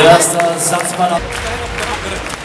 Erastas Satsmanov.